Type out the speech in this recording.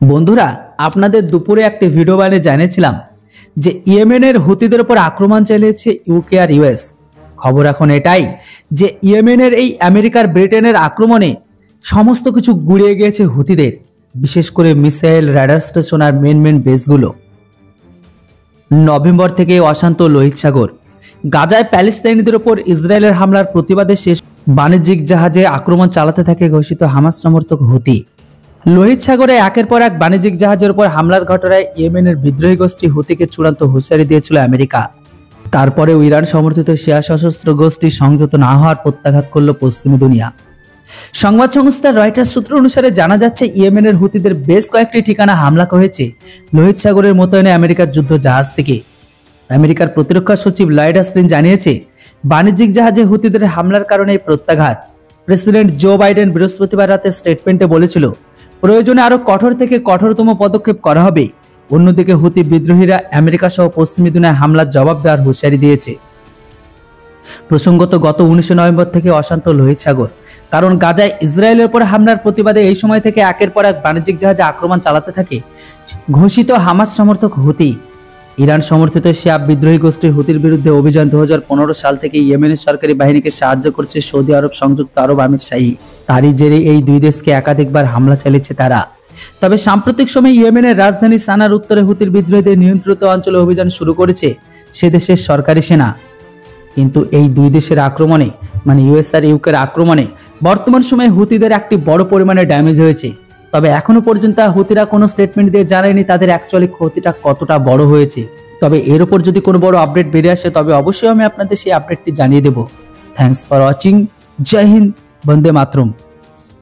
বন্ধুরা, আপনাদের দুপুরে একটি ভিডিও বানিয়ে জানিয়েছিলাম যে ইয়েমেনের হুতিদের উপর আক্রমণ চালিয়েছে ইউকে আর ইউএস খবর এখন এটাই যে ইয়েমেনের এই আমেরিকার ব্রিটেনের আক্রমণে সমস্ত কিছু গুড়িয়ে গিয়েছে হুতিদের, বিশেষ করে মিসাইল রাডার স্টেশন আর মেন মেন বেসগুলো নভেম্বর থেকে অশান্ত লোহিত সাগর, গাজায় প্যালেস্তাইনিদের ওপর ইসরায়েলের হামলার প্রতিবাদে শেষ বাণিজ্যিক জাহাজে আক্রমণ চালাতে থাকে ঘোষিত হামাস সমর্থক হুতি। লোহিত সাগরে একের পর এক বাণিজ্যিক জাহাজের উপর হামলার ঘটনায় ইয়েমেনের বিদ্রোহী গোষ্ঠী হুতিকে চূড়ান্ত হুঁশিয়ারি দিয়েছিল আমেরিকা। তারপরেও ইরান সমর্থিত শিয়া সশস্ত্র গোষ্ঠী সংযত না হওয়ার প্রত্যাঘাত করল পশ্চিমী দুনিয়া। সংবাদ সংস্থা রয়টার সূত্র অনুসারে জানা যাচ্ছে, ইয়েমেনের হুতিদের বেশ কয়েকটি ঠিকানা হামলা হয়েছে লোহিত সাগরের মোতায়েনে আমেরিকার যুদ্ধ জাহাজ থেকে। আমেরিকার প্রতিরক্ষা সচিব লয়েড আসরিন জানিয়েছে, বাণিজ্যিক জাহাজে হুতিদের হামলার কারণে প্রত্যাঘাত। প্রেসিডেন্ট জো বাইডেন বৃহস্পতিবার রাতে স্টেটমেন্টে বলেছিল প্রয়োজনে আরও কঠোর থেকে কঠোরতম পদক্ষেপ করা হবে। অন্যদিকে হুতি বিদ্রোহীরা আমেরিকা সহ পশ্চিমী দুনিয়ায় হামলার জবাব দেওয়ার হুঁশিয়ারি দিয়েছে। প্রসঙ্গত গত উনিশে নভেম্বর থেকে অশান্ত লোহিত সাগর, কারণ গাজায় ইসরায়েলের উপর হামলার প্রতিবাদে এই সময় থেকে একের পর এক বাণিজ্যিক জাহাজে আক্রমণ চালাতে থাকে, ঘোষিত হামাস সমর্থক হুতি। ইরান সমর্থিত শিয়া বিদ্রোহী গোষ্ঠীর হুতির বিরুদ্ধে অভিযান দু হাজার পনেরো সাল থেকে ইয়েমেনের সরকারি বাহিনীকে সাহায্য করছে সৌদি আরব সংযুক্ত আরব আমির শাহী। তারই জেরে এই দুই দেশকে একাধিকবার হামলা চালিয়েছে তারা। তবে সাম্প্রতিক সময়ে ইয়েমেনের রাজধানী সানার উত্তরে হুতির বিদ্রোহীদের নিয়ন্ত্রিত অঞ্চলে অভিযান শুরু করেছে সে দেশের সরকারি সেনা। কিন্তু এই দুই দেশের আক্রমণে মানে ইউএস আর ইউকের আক্রমণে বর্তমান সময়ে হুতিদের একটি বড় পরিমাণে ড্যামেজ হয়েছে। তবে এখনও পর্যন্ত হুতিরা কোনো স্টেটমেন্ট দিয়ে জানায়নি তাদের অ্যাকচুয়ালি ক্ষতিটা কতটা বড় হয়েছে। তবে এর উপর যদি কোনো বড় আপডেট বেরিয়ে আসে, তবে অবশ্যই আমি আপনাদের সেই আপডেটটি জানিয়ে দেব। থ্যাংকস ফর ওয়াচিং জয় হিন্দ, বন্দে মাতরম।